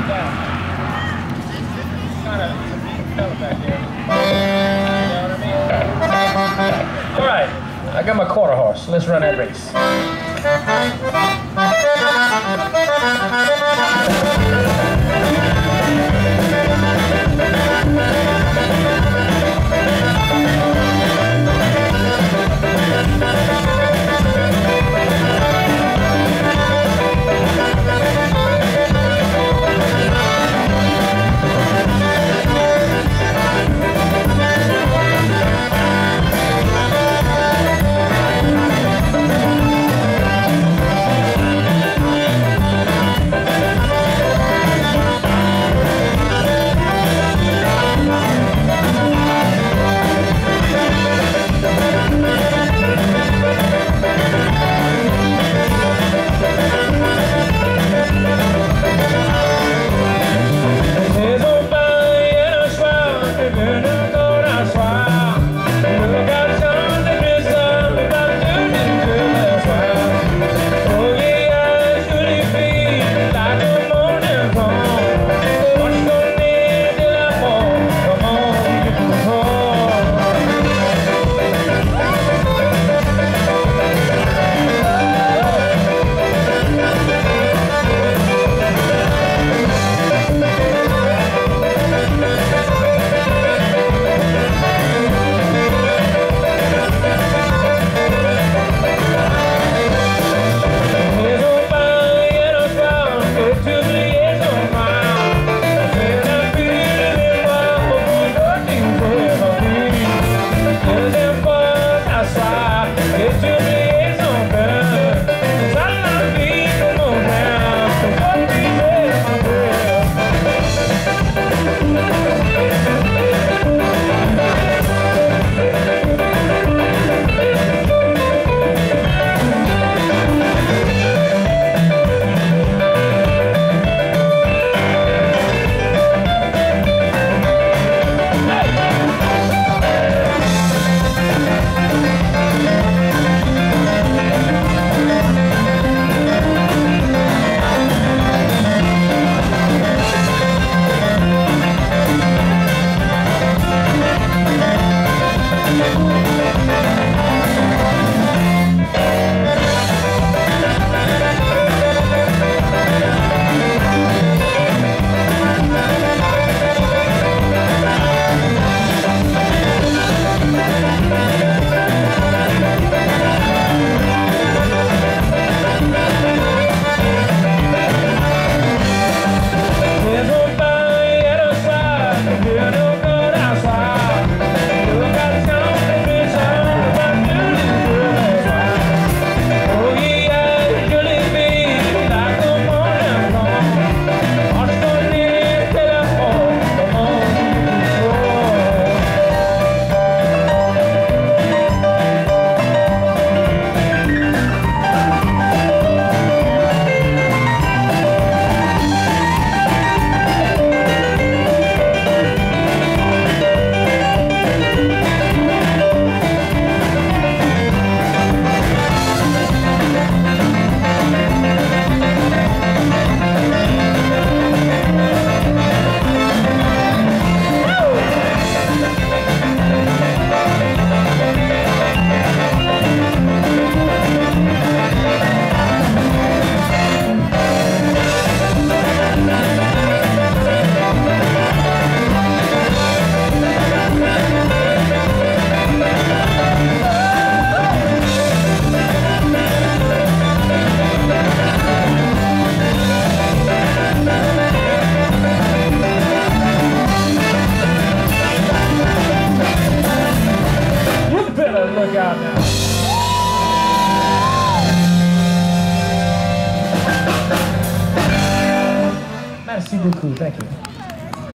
that? Kind of back there. You know I mean? All right, I got my quarter horse. Let's run that race. Merci beaucoup. Thank you.